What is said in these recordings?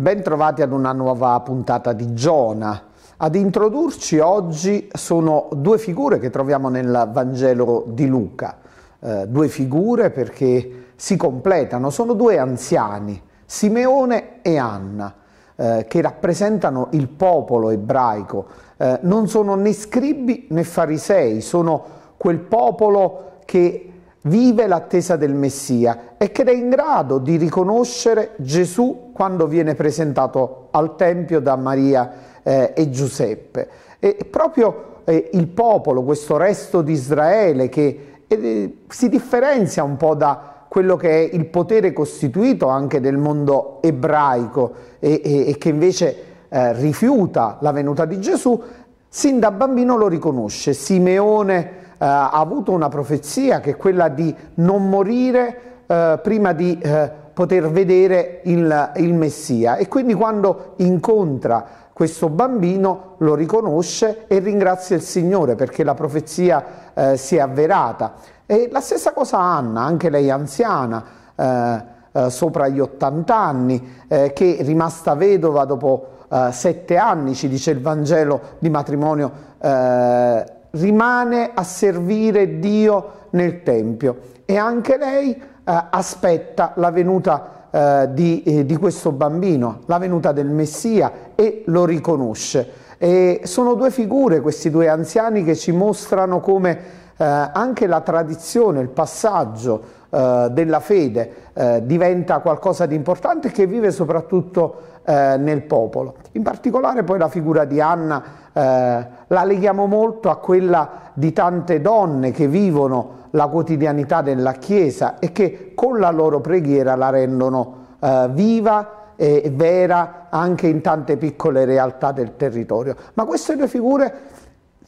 Bentrovati ad una nuova puntata di Giona. Ad introdurci oggi sono due figure che troviamo nel Vangelo di Luca. Eh, due figure perché si completano, sono due anziani, Simeone e Anna, eh, che rappresentano il popolo ebraico. Eh, non sono né scribi né farisei, sono quel popolo che vive l'attesa del Messia e che è in grado di riconoscere Gesù quando viene presentato al Tempio da Maria eh, e Giuseppe. E proprio eh, il popolo, questo resto di Israele che eh, si differenzia un po' da quello che è il potere costituito anche del mondo ebraico e, e, e che invece eh, rifiuta la venuta di Gesù, sin da bambino lo riconosce. Simeone ha avuto una profezia che è quella di non morire eh, prima di eh, poter vedere il, il Messia e quindi quando incontra questo bambino lo riconosce e ringrazia il Signore perché la profezia eh, si è avverata. E la stessa cosa Anna, anche lei anziana, eh, eh, sopra gli 80 anni, eh, che rimasta vedova dopo eh, sette anni, ci dice il Vangelo di matrimonio, eh, rimane a servire Dio nel Tempio e anche lei eh, aspetta la venuta eh, di, eh, di, questo bambino, la venuta del Messia e lo riconosce. E sono due figure, questi due anziani, che ci mostrano come anche la tradizione, il passaggio eh, della fede eh, diventa qualcosa di importante che vive soprattutto nel popolo. In particolare poi la figura di Anna eh, la leghiamo molto a quella di tante donne che vivono la quotidianità della Chiesa e che con la loro preghiera la rendono eh, viva e vera anche in tante piccole realtà del territorio. Ma queste due figure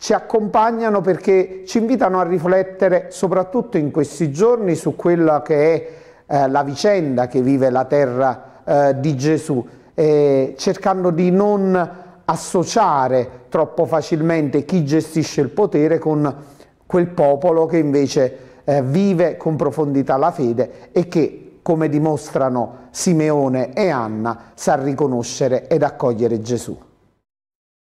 ci accompagnano perché ci invitano a riflettere soprattutto in questi giorni su quella che è eh, la vicenda che vive la terra eh, di Gesù, cercando di non associare troppo facilmente chi gestisce il potere con quel popolo che invece eh, vive con profondità la fede e che, come dimostrano Simeone e Anna, sa riconoscere ed accogliere Gesù.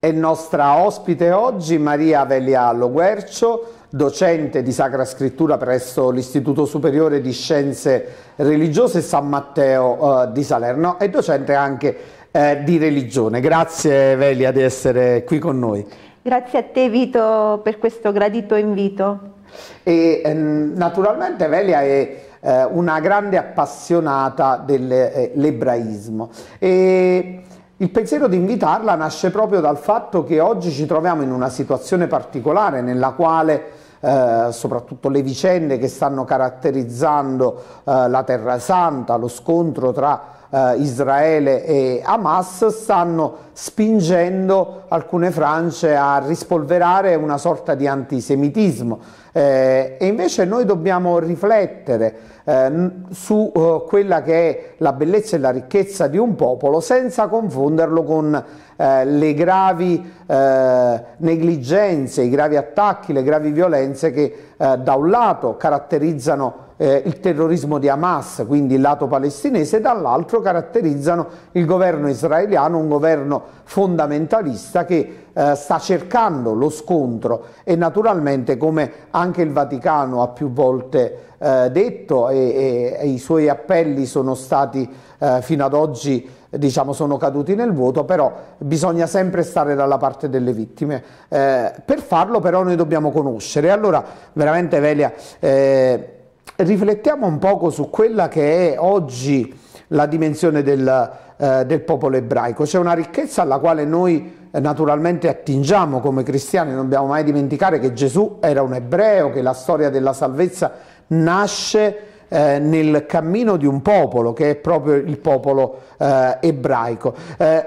È nostra ospite oggi Maria Aveliallo Guercio, docente di Sacra Scrittura presso l'Istituto Superiore di Scienze Religiose San Matteo eh, di Salerno e docente anche eh, di religione. Grazie Velia di essere qui con noi. Grazie a te Vito per questo gradito invito. E, ehm, naturalmente Velia è eh, una grande appassionata dell'ebraismo e il pensiero di invitarla nasce proprio dal fatto che oggi ci troviamo in una situazione particolare nella quale eh, soprattutto le vicende che stanno caratterizzando eh, la Terra Santa, lo scontro tra eh, Israele e Hamas stanno spingendo alcune France a rispolverare una sorta di antisemitismo eh, e invece noi dobbiamo riflettere eh, su eh, quella che è la bellezza e la ricchezza di un popolo senza confonderlo con eh, le gravi eh, negligenze, i gravi attacchi, le gravi violenze che eh, da un lato caratterizzano eh, il terrorismo di Hamas, quindi il lato palestinese, dall'altro caratterizzano il governo israeliano, un governo fondamentalista che eh, sta cercando lo scontro e naturalmente come anche il Vaticano ha più volte eh, detto e, e, e, i suoi appelli sono stati eh, fino ad oggi diciamo sono caduti nel vuoto, però bisogna sempre stare dalla parte delle vittime. Eh, per farlo però noi dobbiamo conoscere. Allora veramente Velia eh, riflettiamo un poco su quella che è oggi la dimensione del, eh, del popolo ebraico. C'è una ricchezza alla quale noi eh, naturalmente attingiamo come cristiani, non dobbiamo mai dimenticare che Gesù era un ebreo, che la storia della salvezza nasce eh, nel cammino di un popolo, che è proprio il popolo eh, ebraico. Eh,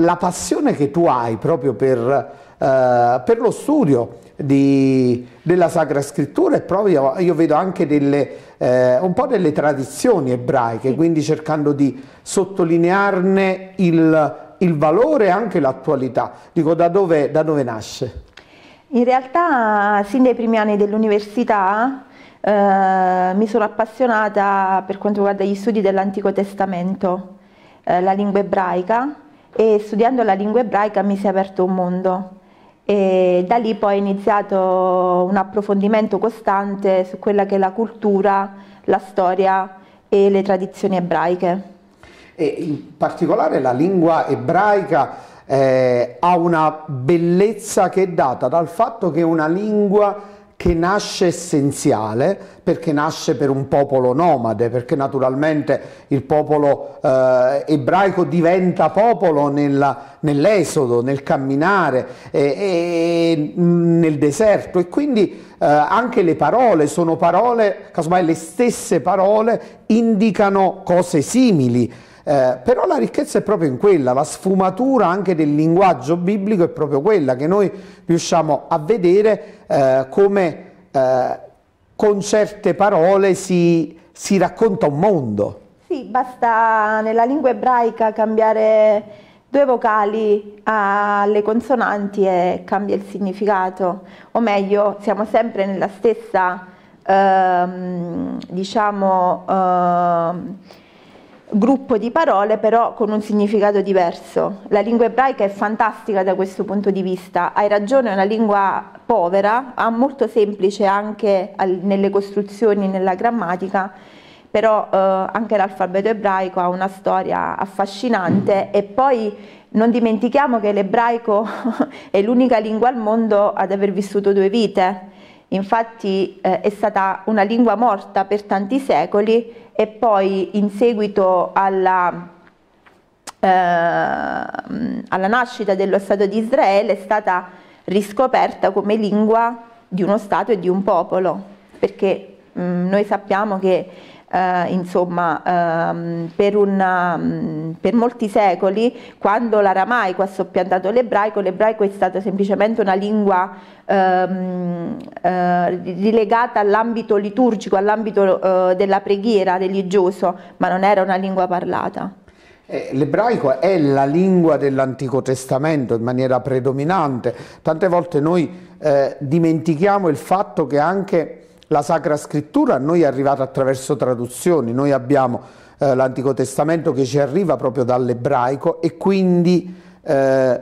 la passione che tu hai proprio per, per lo studio di, della Sacra Scrittura e proprio io vedo anche delle, eh, un po' delle tradizioni ebraiche, quindi cercando di sottolinearne il, il valore e anche l'attualità. Dico da dove, da dove nasce? In realtà sin dai primi anni dell'università eh, mi sono appassionata per quanto riguarda gli studi dell'Antico Testamento eh, la lingua ebraica e studiando la lingua ebraica mi si è aperto un mondo e da lì poi è iniziato un approfondimento costante su quella che è la cultura, la storia e le tradizioni ebraiche. E in particolare la lingua ebraica eh, ha una bellezza che è data dal fatto che è una lingua che nasce essenziale perché nasce per un popolo nomade, perché naturalmente il popolo eh, ebraico diventa popolo nell'esodo, nel camminare e, e, nel deserto e quindi eh, anche le parole sono parole, casomai le stesse parole indicano cose simili. Eh, però la ricchezza è proprio in quella, la sfumatura anche del linguaggio biblico è proprio quella che noi riusciamo a vedere eh, come eh, con certe parole si, si racconta un mondo. Sì, basta nella lingua ebraica cambiare due vocali alle consonanti e cambia il significato, o meglio, siamo sempre nella stessa, ehm, diciamo, ehm, gruppo di parole però con un significato diverso. La lingua ebraica è fantastica da questo punto di vista, hai ragione, è una lingua povera, molto semplice anche nelle costruzioni, nella grammatica, però eh, anche l'alfabeto ebraico ha una storia affascinante. E poi non dimentichiamo che l'ebraico è l'unica lingua al mondo ad aver vissuto due vite, infatti eh, è stata una lingua morta per tanti secoli e poi in seguito alla, eh, alla nascita dello Stato di Israele è stata riscoperta come lingua di uno Stato e di un popolo, perché mh, mm, noi sappiamo che eh, insomma, ehm, per, una, mm, per, molti secoli, quando l'aramaico ha soppiantato l'ebraico, l'ebraico è stato semplicemente una lingua ehm, eh, rilegata all'ambito liturgico, all'ambito eh, della preghiera religioso, ma non era una lingua parlata. Eh, l'ebraico è la lingua dell'Antico Testamento in maniera predominante, tante volte noi eh, dimentichiamo il fatto che anche la Sacra Scrittura a noi è arrivata attraverso traduzioni, noi abbiamo eh, l'Antico Testamento che ci arriva proprio dall'ebraico e quindi eh,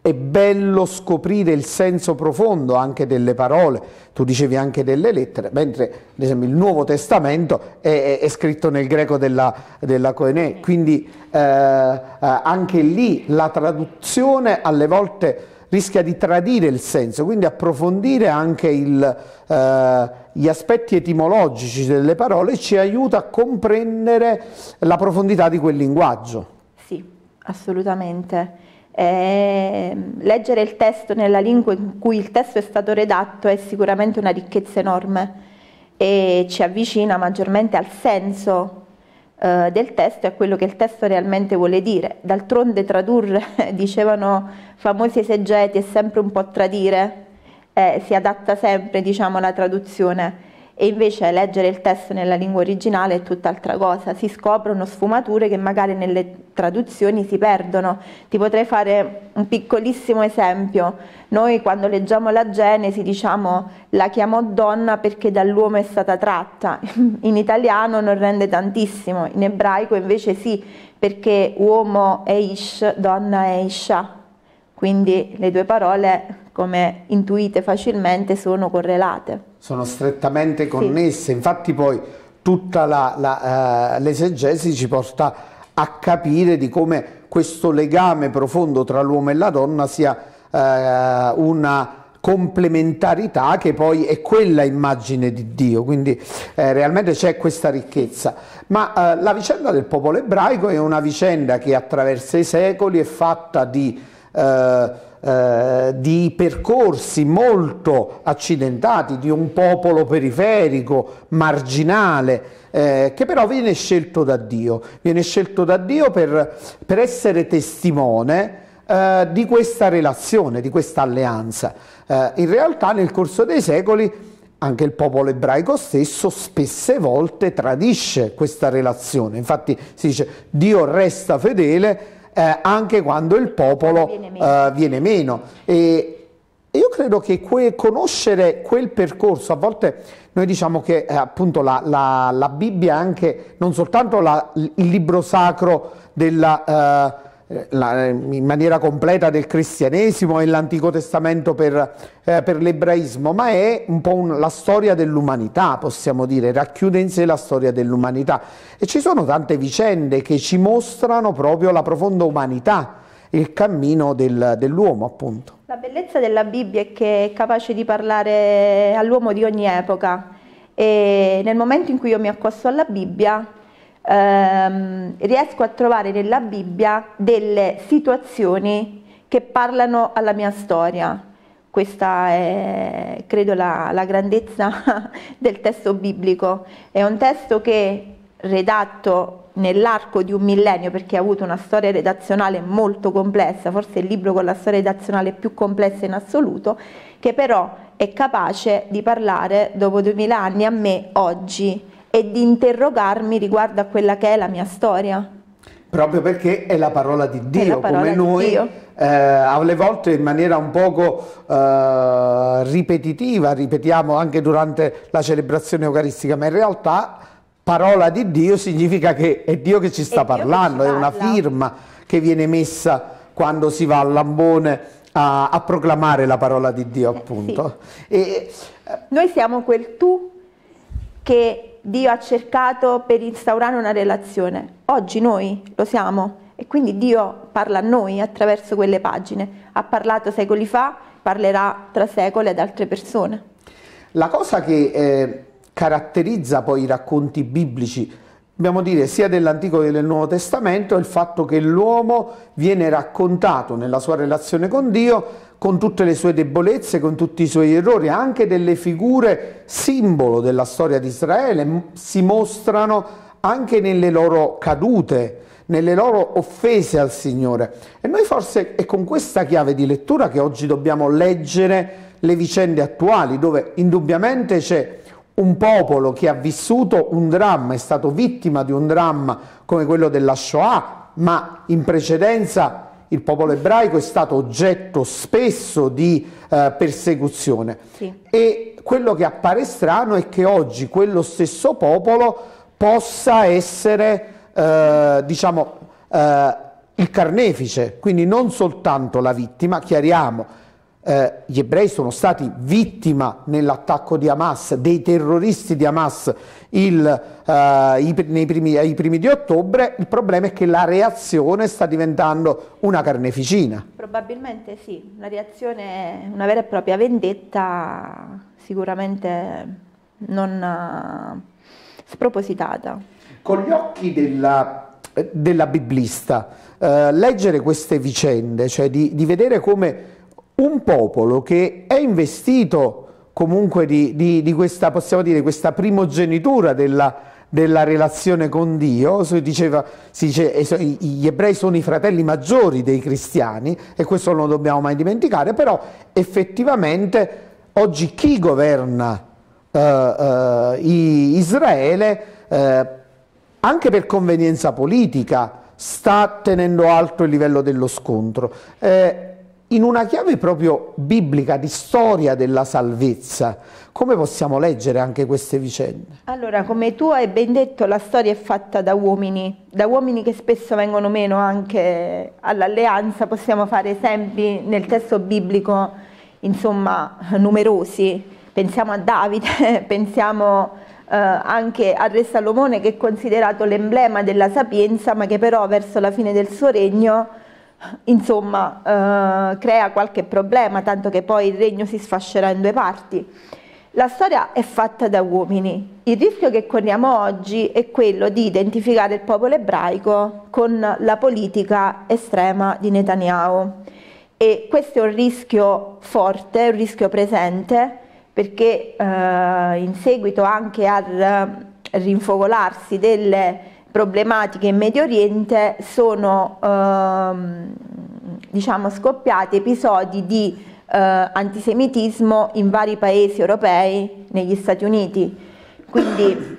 è bello scoprire il senso profondo anche delle parole, tu dicevi anche delle lettere, mentre ad esempio il Nuovo Testamento è, è, scritto nel greco della, della Coenè, quindi eh, eh anche lì la traduzione alle volte rischia di tradire il senso, quindi approfondire anche il, eh, gli aspetti etimologici delle parole ci aiuta a comprendere la profondità di quel linguaggio. Sì, assolutamente. Eh, leggere il testo nella lingua in cui il testo è stato redatto è sicuramente una ricchezza enorme e ci avvicina maggiormente al senso eh, del testo e a quello che il testo realmente vuole dire. D'altronde tradurre, dicevano famosi esegeti, è sempre un po' tradire, eh, si adatta sempre diciamo, alla traduzione e invece leggere il testo nella lingua originale è tutt'altra cosa, si scoprono sfumature che magari nelle traduzioni si perdono. Ti potrei fare un piccolissimo esempio, noi quando leggiamo la Genesi diciamo la chiamò donna perché dall'uomo è stata tratta, in italiano non rende tantissimo, in ebraico invece sì, perché uomo è ish, donna è isha, quindi le due parole come intuite facilmente sono correlate sono strettamente connesse, sì. infatti poi tutta l'esegesi la, uh, ci porta a capire di come questo legame profondo tra l'uomo e la donna sia uh, una complementarità che poi è quella immagine di Dio, quindi eh, realmente c'è questa ricchezza. Ma eh, la vicenda del popolo ebraico è una vicenda che attraverso i secoli è fatta di eh, eh, di percorsi molto accidentati di un popolo periferico, marginale, eh, che però viene scelto da Dio, viene scelto da Dio per, per essere testimone eh, di questa relazione, di questa alleanza. Eh, in realtà nel corso dei secoli anche il popolo ebraico stesso spesse volte tradisce questa relazione, infatti si dice Dio resta fedele eh, anche quando il popolo viene meno. Uh, viene meno. E, io credo che que conoscere quel percorso, a volte noi diciamo che eh, appunto la, la, la, Bibbia è anche non soltanto la, il libro sacro della... La, in maniera completa del cristianesimo e l'Antico Testamento per, eh, per l'ebraismo, ma è un po' un, la storia dell'umanità, possiamo dire, racchiude in sé la storia dell'umanità. E ci sono tante vicende che ci mostrano proprio la profonda umanità, il cammino del, dell'uomo, appunto. La bellezza della Bibbia è che è capace di parlare all'uomo di ogni epoca e nel momento in cui io mi accosto alla Bibbia ehm, riesco a trovare nella Bibbia delle situazioni che parlano alla mia storia. Questa è, credo, la, la grandezza del testo biblico. È un testo che redatto nell'arco di un millennio perché ha avuto una storia redazionale molto complessa, forse il libro con la storia redazionale più complessa in assoluto, che però è capace di parlare dopo duemila anni a me oggi e di interrogarmi riguardo a quella che è la mia storia. Proprio perché è la parola di Dio, parola come di noi Dio. Eh, alle volte in maniera un poco eh, ripetitiva, ripetiamo anche durante la celebrazione eucaristica, ma in realtà parola di Dio significa che è Dio che ci sta è parlando, ci è una firma che viene messa quando si va al lambone a, a proclamare la parola di Dio, eh, appunto. Sì. E, eh, Noi siamo quel tu che Dio ha cercato per instaurare una relazione. Oggi noi lo siamo e quindi Dio parla a noi attraverso quelle pagine. Ha parlato secoli fa, parlerà tra secoli ad altre persone. La cosa che eh, caratterizza poi i racconti biblici, dobbiamo dire sia dell'Antico che del Nuovo Testamento, è il fatto che l'uomo viene raccontato nella sua relazione con Dio con tutte le sue debolezze, con tutti i suoi errori, anche delle figure simbolo della storia di Israele si mostrano anche nelle loro cadute, nelle loro offese al Signore. E noi forse è con questa chiave di lettura che oggi dobbiamo leggere le vicende attuali, dove indubbiamente c'è un popolo che ha vissuto un dramma, è stato vittima di un dramma come quello della Shoah, ma in precedenza il popolo ebraico è stato oggetto spesso di eh, persecuzione sì. e quello che appare strano è che oggi quello stesso popolo possa essere eh, diciamo eh, il carnefice, quindi non soltanto la vittima, chiariamo, eh, gli ebrei sono stati vittima nell'attacco di Hamas, dei terroristi di Hamas il, eh, i, nei primi, ai primi di ottobre, il problema è che la reazione sta diventando una carneficina. Probabilmente sì, la reazione, una vera e propria vendetta sicuramente non uh, spropositata. Con gli occhi della, della biblista, eh, leggere queste vicende, cioè di, di vedere come un popolo che è investito comunque di, di, di questa, possiamo dire, questa primogenitura della, della relazione con Dio, si diceva, si dice, gli ebrei sono i fratelli maggiori dei cristiani e questo non lo dobbiamo mai dimenticare, però effettivamente oggi chi governa uh, uh, Israele, uh, anche per convenienza politica, sta tenendo alto il livello dello scontro. Eh, in una chiave proprio biblica di storia della salvezza, come possiamo leggere anche queste vicende? Allora, come tu hai ben detto, la storia è fatta da uomini, da uomini che spesso vengono meno anche all'alleanza, possiamo fare esempi nel testo biblico, insomma, numerosi. Pensiamo a Davide, pensiamo eh, anche al re Salomone che è considerato l'emblema della sapienza, ma che però verso la fine del suo regno insomma eh, crea qualche problema, tanto che poi il regno si sfascerà in due parti. La storia è fatta da uomini. Il rischio che corriamo oggi è quello di identificare il popolo ebraico con la politica estrema di Netanyahu. E questo è un rischio forte, un rischio presente, perché eh, in seguito anche al rinfocolarsi delle problematiche in Medio Oriente sono ehm, diciamo, scoppiati episodi di eh, antisemitismo in vari paesi europei, negli Stati Uniti. Quindi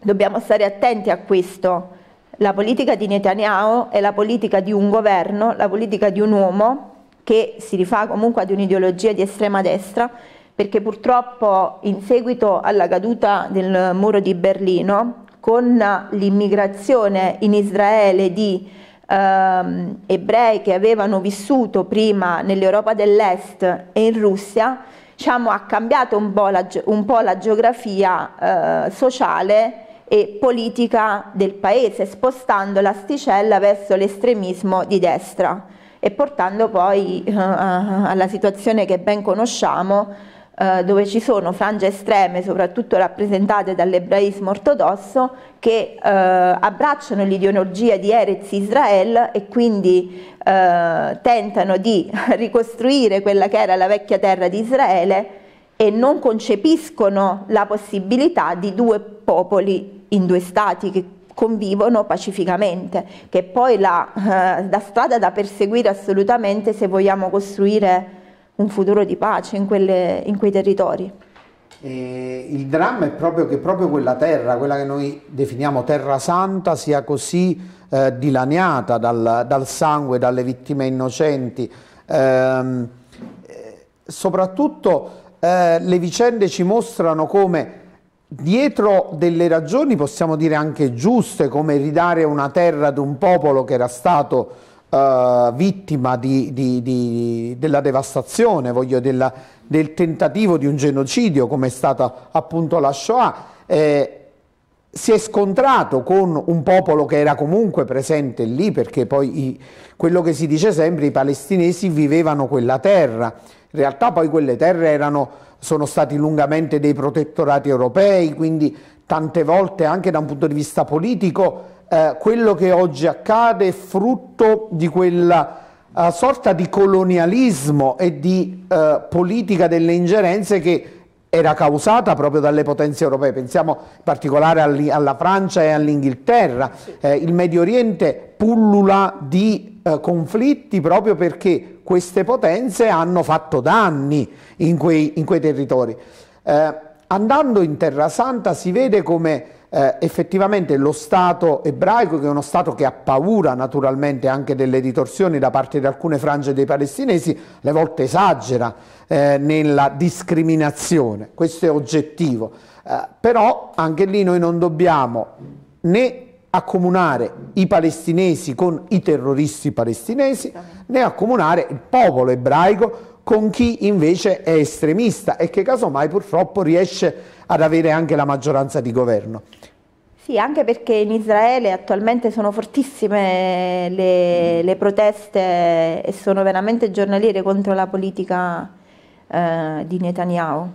dobbiamo stare attenti a questo. La politica di Netanyahu è la politica di un governo, la politica di un uomo che si rifà comunque ad un'ideologia di estrema destra, perché purtroppo in seguito alla caduta del muro di Berlino, con l'immigrazione in Israele di ehm, ebrei che avevano vissuto prima nell'Europa dell'Est e in Russia, diciamo, ha cambiato un po' la, un po la geografia eh, sociale e politica del paese, spostando l'asticella verso l'estremismo di destra e portando poi eh, alla situazione che ben conosciamo, eh, dove ci sono frange estreme, soprattutto rappresentate dall'ebraismo ortodosso, che eh, abbracciano l'ideologia di Erez Israel e quindi eh, tentano di ricostruire quella che era la vecchia terra di Israele e non concepiscono la possibilità di due popoli in due stati che convivono pacificamente, che è poi la, eh, la strada da perseguire assolutamente se vogliamo costruire un futuro di pace in, quelle, in quei territori. E il dramma è proprio che proprio quella terra, quella che noi definiamo terra santa, sia così eh, dilaniata dal, dal, sangue, dalle vittime innocenti. Ehm, eh, soprattutto eh, le vicende ci mostrano come dietro delle ragioni, possiamo dire anche giuste, come ridare una terra ad un popolo che era stato uh, vittima di, di, di, della devastazione, voglio, della, del tentativo di un genocidio come è stata appunto la Shoah, eh, si è scontrato con un popolo che era comunque presente lì perché poi i, quello che si dice sempre i palestinesi vivevano quella terra. In realtà poi quelle terre erano, sono stati lungamente dei protettorati europei quindi tante volte anche da un punto di vista politico eh, quello che oggi accade è frutto di quella uh, sorta di colonialismo e di uh, politica delle ingerenze che era causata proprio dalle potenze europee, pensiamo in particolare alla Francia e all'Inghilterra, eh, il Medio Oriente pullula di eh, conflitti proprio perché queste potenze hanno fatto danni in quei, in quei territori. Eh, andando in Terra Santa si vede come eh, effettivamente lo Stato ebraico, che è uno Stato che ha paura naturalmente anche delle ritorsioni da parte di alcune frange dei palestinesi, le volte esagera eh, nella discriminazione, questo è oggettivo, eh, però anche lì noi non dobbiamo né accomunare i palestinesi con i terroristi palestinesi, né accomunare il popolo ebraico con chi invece è estremista e che casomai purtroppo riesce ad avere anche la maggioranza di governo. Sì, anche perché in Israele attualmente sono fortissime le, le proteste e sono veramente giornaliere contro la politica eh, di Netanyahu.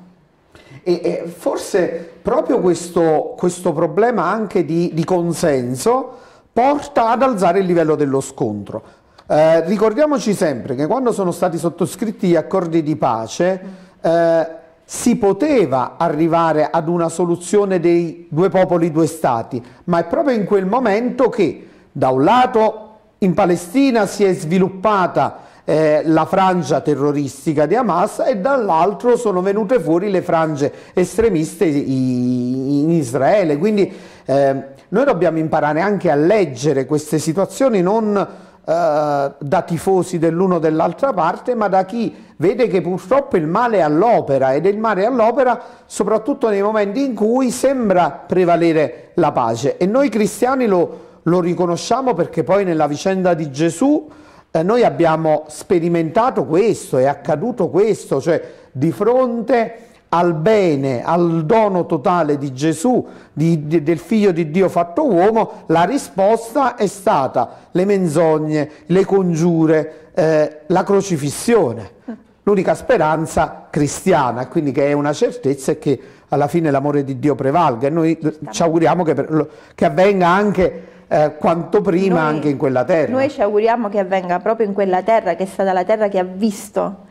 E, e, forse proprio questo, questo problema anche di, di, consenso porta ad alzare il livello dello scontro. Eh, ricordiamoci sempre che quando sono stati sottoscritti gli accordi di pace, eh, si poteva arrivare ad una soluzione dei due popoli, due stati, ma è proprio in quel momento che da un lato in Palestina si è sviluppata eh, la frangia terroristica di Hamas e dall'altro sono venute fuori le frange estremiste in Israele. Quindi eh, noi dobbiamo imparare anche a leggere queste situazioni non eh, da tifosi dell'uno o dell'altra parte, ma da chi vede che purtroppo il male è all'opera ed è il male all'opera soprattutto nei momenti in cui sembra prevalere la pace. E noi cristiani lo, lo riconosciamo perché poi nella vicenda di Gesù eh, noi abbiamo sperimentato questo, è accaduto questo, cioè di fronte al bene, al dono totale di Gesù, di, di, del figlio di Dio fatto uomo, la risposta è stata le menzogne, le congiure, eh, la crocifissione. L'unica speranza cristiana, quindi che è una certezza, è che alla fine l'amore di Dio prevalga e noi ci auguriamo che, per, che avvenga anche eh, quanto prima noi, anche in quella terra. Noi ci auguriamo che avvenga proprio in quella terra, che è stata la terra che ha visto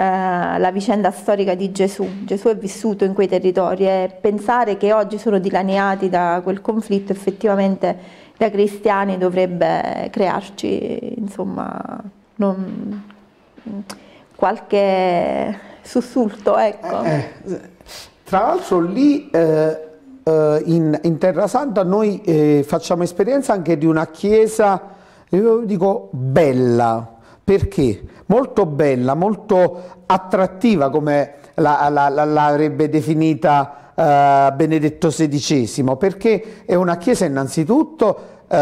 la vicenda storica di Gesù. Gesù è vissuto in quei territori e pensare che oggi sono dilaniati da quel conflitto effettivamente da cristiani dovrebbe crearci insomma non, qualche sussulto. Ecco. Eh, eh, tra l'altro lì eh, eh, in, in, Terra Santa noi eh, facciamo esperienza anche di una chiesa, io dico bella, perché? Molto bella, molto attrattiva come l'avrebbe la, la, definita uh, Benedetto XVI, perché è una chiesa innanzitutto uh,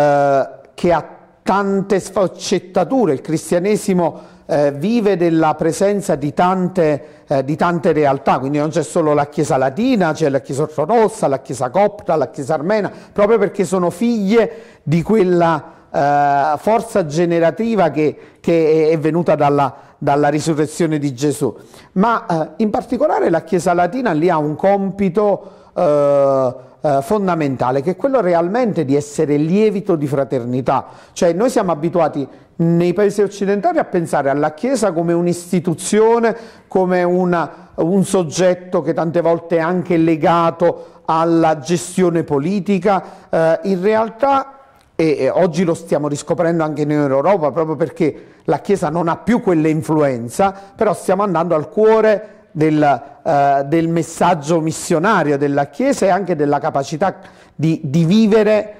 che ha tante sfaccettature, il cristianesimo eh, vive della presenza di tante, eh, di tante, realtà, quindi non c'è solo la Chiesa latina, c'è la Chiesa ortodossa, la Chiesa copta, la Chiesa armena, proprio perché sono figlie di quella eh, forza generativa che, che, è venuta dalla, dalla risurrezione di Gesù. Ma eh, in particolare la Chiesa latina lì ha un compito eh, eh, fondamentale, che è quello realmente di essere lievito di fraternità. Cioè noi siamo abituati nei paesi occidentali a pensare alla Chiesa come un'istituzione, come una, un soggetto che tante volte è anche legato alla gestione politica, eh, in realtà e, oggi lo stiamo riscoprendo anche in Europa proprio perché la Chiesa non ha più quell'influenza, però stiamo andando al cuore del, uh, del, messaggio missionario della Chiesa e anche della capacità di, di vivere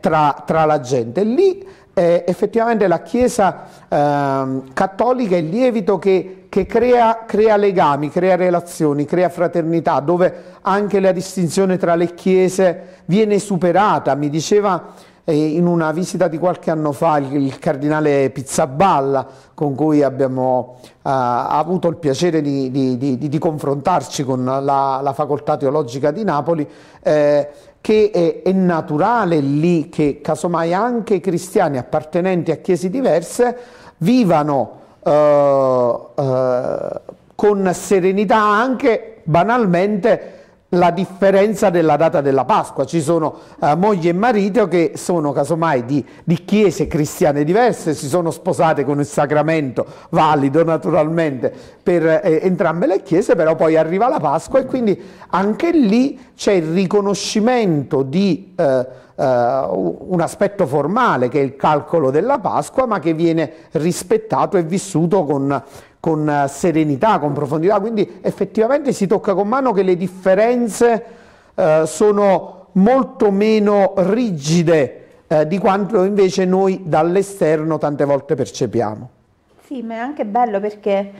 tra, tra, la gente. Lì eh, effettivamente la Chiesa eh, cattolica è il lievito che, che crea, crea, legami, crea relazioni, crea fraternità, dove anche la distinzione tra le chiese viene superata. Mi diceva in una visita di qualche anno fa il, cardinale Pizzaballa con cui abbiamo uh, avuto il piacere di, di, di, di confrontarci con la, la, facoltà teologica di Napoli eh, che è, è, naturale lì che casomai anche cristiani appartenenti a chiese diverse vivano uh, uh, con serenità anche banalmente la differenza della data della Pasqua. Ci sono eh, moglie e marito che sono casomai di, di, chiese cristiane diverse, si sono sposate con il sacramento valido naturalmente per eh, entrambe le chiese, però poi arriva la Pasqua e quindi anche lì c'è il riconoscimento di eh, eh un aspetto formale che è il calcolo della Pasqua, ma che viene rispettato e vissuto con con eh, serenità, con profondità, quindi effettivamente si tocca con mano che le differenze eh, sono molto meno rigide eh, di quanto invece noi dall'esterno tante volte percepiamo. Sì, ma è anche bello perché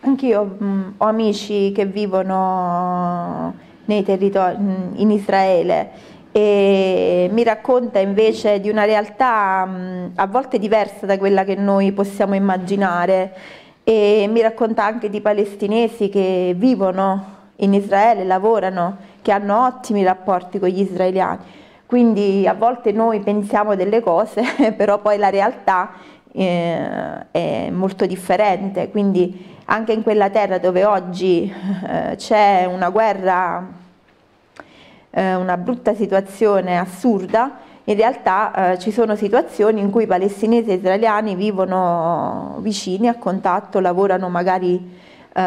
anch'io mh, ho amici che vivono nei territori, in Israele e mi racconta invece di una realtà mh, a volte diversa da quella che noi possiamo immaginare e mi racconta anche di palestinesi che vivono in Israele, lavorano, che hanno ottimi rapporti con gli israeliani. Quindi a volte noi pensiamo delle cose, però poi la realtà eh, è molto differente. Quindi anche in quella terra dove oggi eh, c'è una guerra, eh, una brutta situazione assurda, in realtà eh, ci sono situazioni in cui palestinesi e israeliani vivono vicini, a contatto, lavorano magari eh,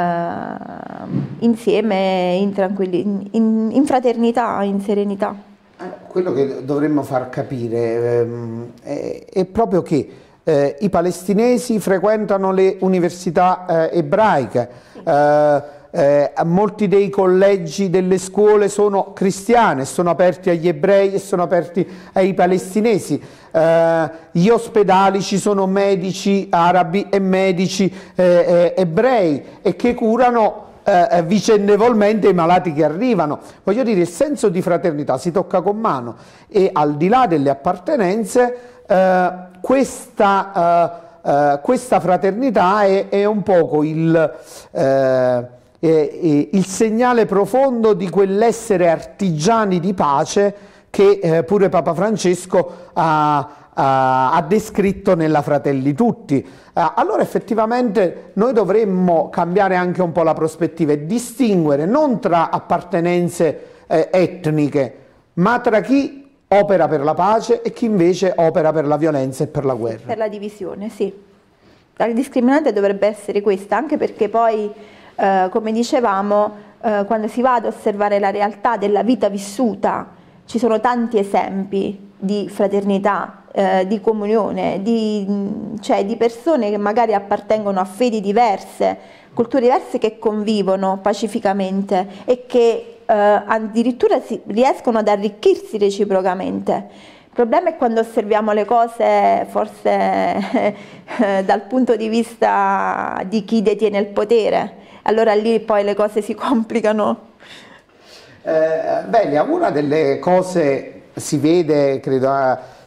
insieme in, in, in, fraternità, in serenità. Eh, quello che dovremmo far capire ehm, è, è, proprio che eh, i palestinesi frequentano le università eh, ebraiche, sì eh, eh, molti dei collegi delle scuole sono cristiane, sono aperti agli ebrei e sono aperti ai palestinesi. Eh, gli ospedali ci sono medici arabi e medici eh, eh ebrei e che curano eh, vicendevolmente i malati che arrivano. Voglio dire, il senso di fraternità si tocca con mano e al di là delle appartenenze eh, questa... Uh, questa fraternità è, è, un poco il, uh, eh, il segnale profondo di quell'essere artigiani di pace che eh, pure Papa Francesco ha, ha, ha, descritto nella Fratelli Tutti. Eh, allora effettivamente noi dovremmo cambiare anche un po' la prospettiva e distinguere non tra appartenenze eh, etniche, ma tra chi opera per la pace e chi invece opera per la violenza e per la guerra. Per la divisione, sì. La discriminante dovrebbe essere questa, anche perché poi eh, come dicevamo, eh, quando si va ad osservare la realtà della vita vissuta, ci sono tanti esempi di fraternità, eh, di comunione, di, cioè di persone che magari appartengono a fedi diverse, culture diverse che convivono pacificamente e che eh, addirittura si, riescono ad arricchirsi reciprocamente. Problema è quando osserviamo le cose forse dal punto di vista di chi detiene il potere, allora lì poi le cose si complicano. Eh, Belia, una delle cose si vede, credo,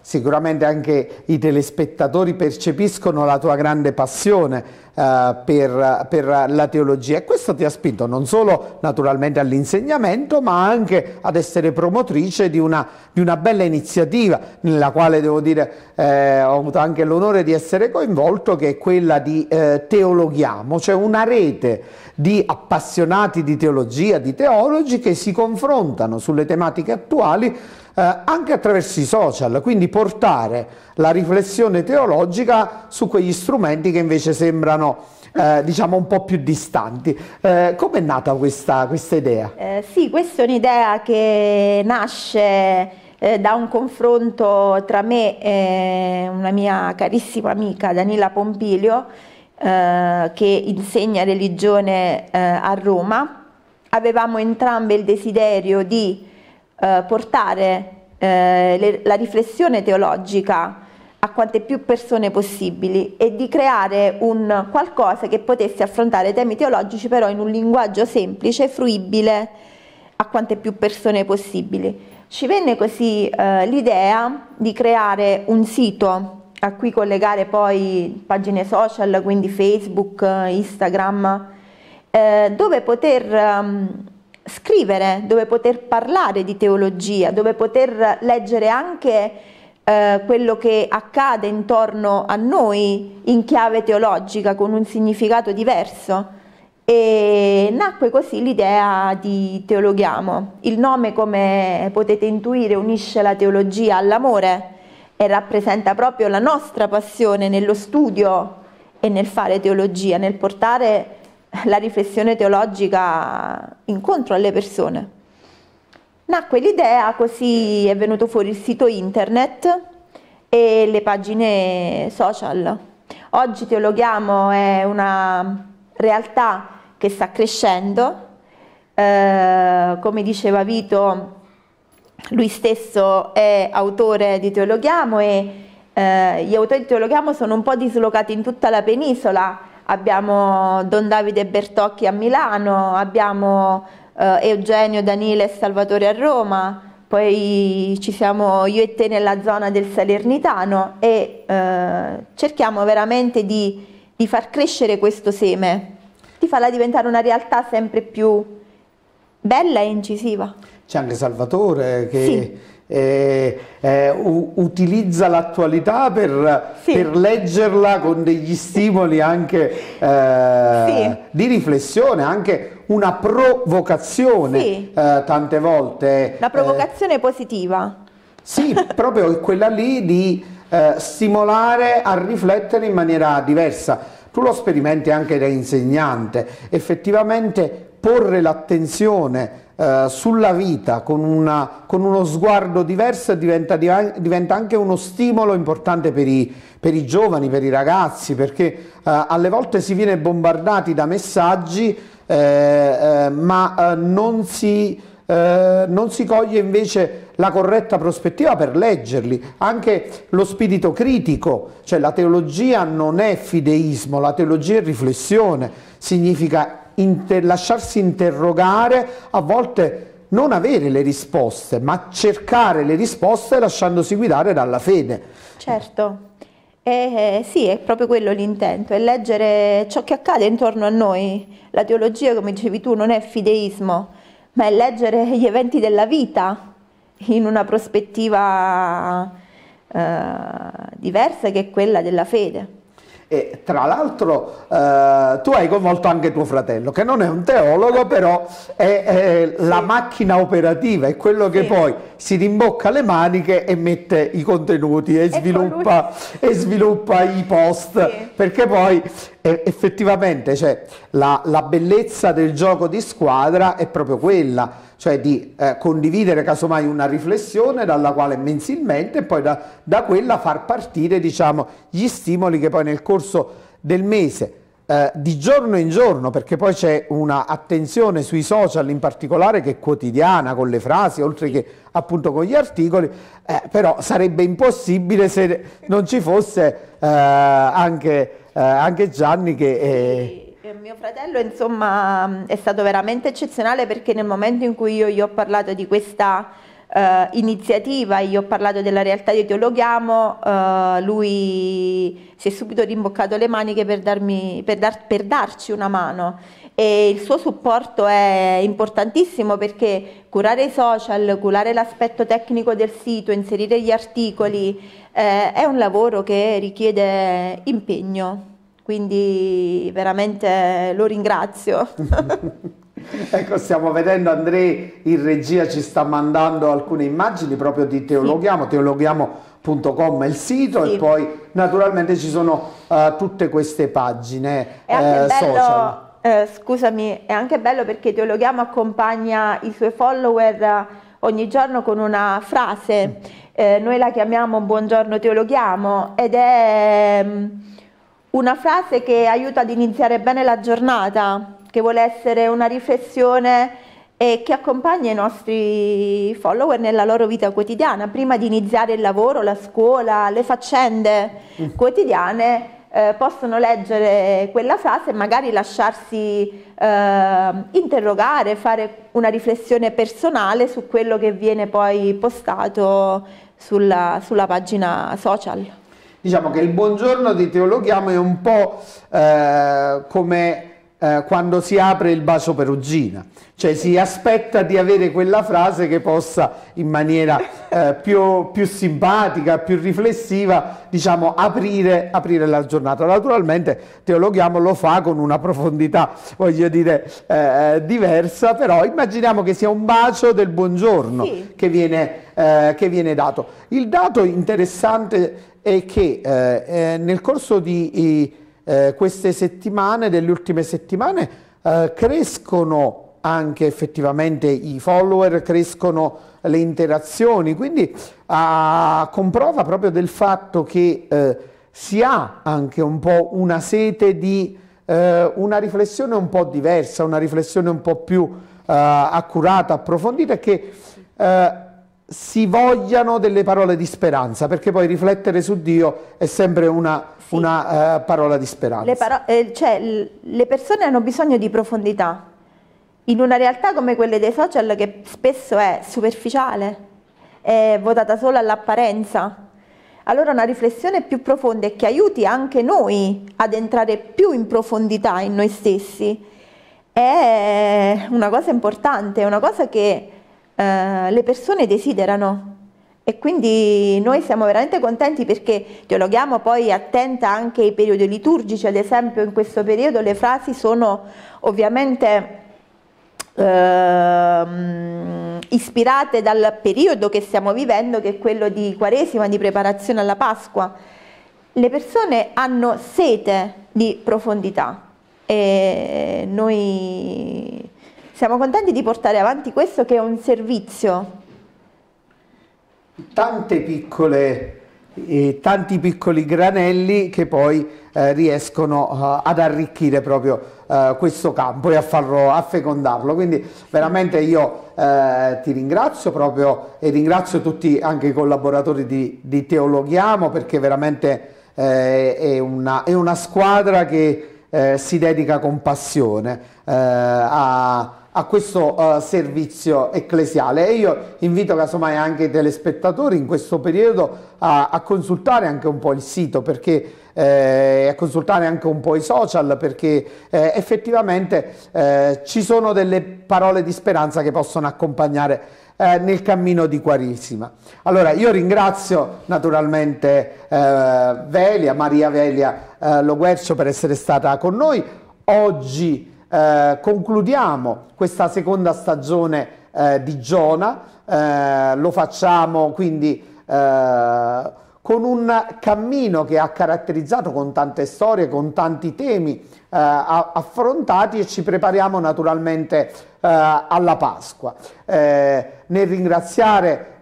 sicuramente anche i telespettatori percepiscono la tua grande passione eh, per, per, la teologia. E questo ti ha spinto non solo naturalmente all'insegnamento ma anche ad essere promotrice di una, di una bella iniziativa nella quale devo dire eh, ho avuto anche l'onore di essere coinvolto che è quella di eh, Teologhiamo, cioè una rete di appassionati di teologia, di teologi che si confrontano sulle tematiche attuali eh, anche attraverso i social, quindi portare la riflessione teologica su quegli strumenti che invece sembrano eh, diciamo un po' più distanti. Eh, Come è nata questa, questa idea? Eh, sì, questa è un'idea che nasce eh, da un confronto tra me e una mia carissima amica Danila Pompilio eh, che insegna religione a Roma. Avevamo entrambe il desiderio di eh, portare eh, le, la riflessione teologica a quante più persone possibili e di creare un qualcosa che potesse affrontare temi teologici però in un linguaggio semplice e fruibile a quante più persone possibili. Ci venne così eh, l'idea di creare un sito a cui collegare poi pagine social, quindi Facebook, Instagram, eh, dove poter um, scrivere, dove poter parlare di teologia, dove poter leggere anche eh, quello che accade intorno a noi in chiave teologica con un significato diverso. E nacque così l'idea di Teologhiamo. Il nome, come potete intuire, unisce la teologia all'amore e rappresenta proprio la nostra passione nello studio e nel fare teologia, nel portare la riflessione teologica incontro alle persone. Nacque l'idea, così è venuto fuori il sito internet e le pagine social. Oggi Teologhiamo è una realtà che sta crescendo, eh, come diceva Vito, lui stesso è autore di Teologhiamo e eh, gli autori di Teologhiamo sono un po' dislocati in tutta la penisola, abbiamo Don Davide Bertocchi a Milano, abbiamo eh, Eugenio, Danile e Salvatore a Roma, poi ci siamo io e te nella zona del Salernitano e eh, cerchiamo veramente di, di, far crescere questo seme, di farla diventare una realtà sempre più bella e incisiva. C'è anche Salvatore che... Sì eh, eh, utilizza l'attualità per, sì. per, leggerla con degli stimoli anche eh, sì. di riflessione, anche una provocazione sì. Eh, tante volte. La provocazione eh, positiva. Sì, proprio quella lì di eh, stimolare a riflettere in maniera diversa. Tu lo sperimenti anche da insegnante, effettivamente porre l'attenzione eh, sulla vita con, una, con, uno sguardo diverso diventa, diventa, anche uno stimolo importante per i, per i giovani, per i ragazzi, perché eh, alle volte si viene bombardati da messaggi eh, eh ma eh, non si, non si coglie invece la corretta prospettiva per leggerli, anche lo spirito critico, cioè la teologia non è fideismo, la teologia è riflessione, significa inter lasciarsi interrogare, a volte non avere le risposte, ma cercare le risposte lasciandosi guidare dalla fede. Certo. Eh, sì, è proprio quello l'intento, è leggere ciò che accade intorno a noi. La teologia, come dicevi tu, non è fideismo, ma è leggere gli eventi della vita in una prospettiva eh, diversa che è quella della fede. E tra l'altro eh, tu hai coinvolto anche tuo fratello, che non è un teologo, però è, è sì. la macchina operativa, è quello che sì. poi si rimbocca le maniche e mette i contenuti e, ecco sviluppa, e sviluppa, i post, sì. perché poi eh, effettivamente cioè, la, la bellezza del gioco di squadra è proprio quella cioè di eh, condividere casomai una riflessione dalla quale mensilmente e poi da, da quella far partire diciamo, gli stimoli che poi nel corso del mese eh, di giorno in giorno, perché poi c'è una attenzione sui social in particolare che è quotidiana con le frasi, oltre che appunto con gli articoli, eh, però sarebbe impossibile se non ci fosse eh, anche, eh, anche, Gianni che... Mio fratello insomma è stato veramente eccezionale perché nel momento in cui io gli ho parlato di questa uh, iniziativa, io ho parlato della realtà di Teologhiamo, uh, lui si è subito rimboccato le maniche per, darmi, per, dar, per darci una mano. E il suo supporto è importantissimo perché curare i social, curare l'aspetto tecnico del sito, inserire gli articoli, eh, è un lavoro che richiede impegno, quindi veramente lo ringrazio. ecco, stiamo vedendo Andrei in regia ci sta mandando alcune immagini proprio di Teologhiamo, sì. teologhiamo.com è il sito sì. e poi naturalmente ci sono uh, tutte queste pagine uh, social. Eh, scusami, è anche bello perché Teologhiamo accompagna i suoi follower ogni giorno con una frase, eh, noi la chiamiamo Buongiorno Teologhiamo ed è um, una frase che aiuta ad iniziare bene la giornata che vuole essere una riflessione e che accompagna i nostri follower nella loro vita quotidiana. Prima di iniziare il lavoro, la scuola, le faccende mm. quotidiane, eh, possono leggere quella frase e magari lasciarsi eh, interrogare, fare una riflessione personale su quello che viene poi postato sulla, sulla pagina social. Diciamo che il buongiorno di Teologhiamo è un po' eh, come eh, quando si apre il bacio perugina, cioè si aspetta di avere quella frase che possa in maniera eh, più, più, simpatica, più riflessiva, diciamo, aprire, aprire, la giornata. Naturalmente Teologhiamo lo fa con una profondità, voglio dire, eh, diversa, però immaginiamo che sia un bacio del buongiorno sì. che, viene, eh, che, viene, dato. Il dato interessante è che eh, eh, nel corso di eh, queste settimane, delle ultime settimane, eh, crescono anche effettivamente i follower, crescono le interazioni, quindi a comprova proprio del fatto che eh, si ha anche un po' una sete di eh, una riflessione un po' diversa, una riflessione un po' più accurata, approfondita che si vogliano delle parole di speranza, perché poi riflettere su Dio è sempre una, sì. una uh, parola di speranza. Le, paro eh, cioè, le persone hanno bisogno di profondità. In una realtà come quelle dei social che spesso è superficiale, è votata solo all'apparenza, allora una riflessione più profonda e che aiuti anche noi ad entrare più in profondità in noi stessi è una cosa importante, è una cosa che eh, le persone desiderano e quindi noi siamo veramente contenti perché dialoghiamo poi attenta anche ai periodi liturgici, ad esempio in questo periodo le frasi sono ovviamente eh, ispirate dal periodo che stiamo vivendo che è quello di Quaresima, di preparazione alla Pasqua. Le persone hanno sete di profondità e noi siamo contenti di portare avanti questo che è un servizio. Tante piccole, eh, tanti piccoli granelli che poi eh, riescono uh, ad arricchire proprio uh, questo campo e a farlo, a fecondarlo. Quindi veramente io eh, ti ringrazio proprio e ringrazio tutti anche i collaboratori di, di Teologhiamo perché veramente eh, è una, è, una, squadra che eh, si dedica con passione a a questo uh, servizio ecclesiale e io invito casomai anche i telespettatori in questo periodo a, a consultare anche un po' il sito perché eh, a consultare anche un po' i social perché eh, effettivamente eh, ci sono delle parole di speranza che possono accompagnare eh, nel cammino di Quarissima. Allora io ringrazio naturalmente eh, Velia, Maria Velia Loguercio per essere stata con noi. Oggi eh, concludiamo questa seconda stagione eh, di Giona, eh, lo facciamo quindi eh, con un cammino che ha caratterizzato con tante storie, con tanti temi eh, affrontati e ci prepariamo naturalmente alla Pasqua. nel ringraziare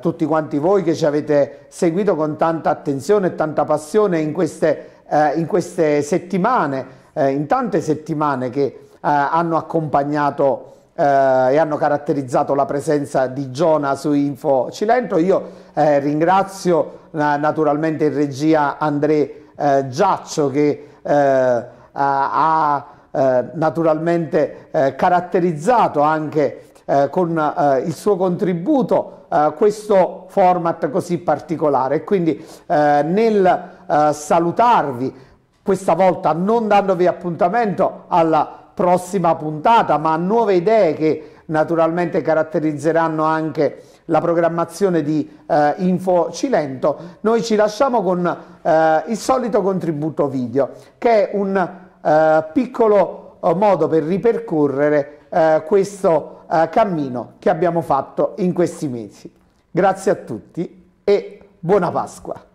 tutti quanti voi che ci avete seguito con tanta attenzione e tanta passione in queste, in queste settimane, eh, in tante settimane che eh, hanno accompagnato eh, e hanno caratterizzato la presenza di Giona su Info Cilento. Io eh, ringrazio naturalmente in regia André eh, Giaccio che ha naturalmente caratterizzato anche con il suo contributo questo format così particolare quindi nel salutarvi questa volta non dandovi appuntamento alla prossima puntata, ma nuove idee che naturalmente caratterizzeranno anche la programmazione di eh, Info Cilento, noi ci lasciamo con eh, il solito contributo video, che è un eh, piccolo eh, modo per ripercorrere eh, questo eh, cammino che abbiamo fatto in questi mesi. Grazie a tutti e buona Pasqua!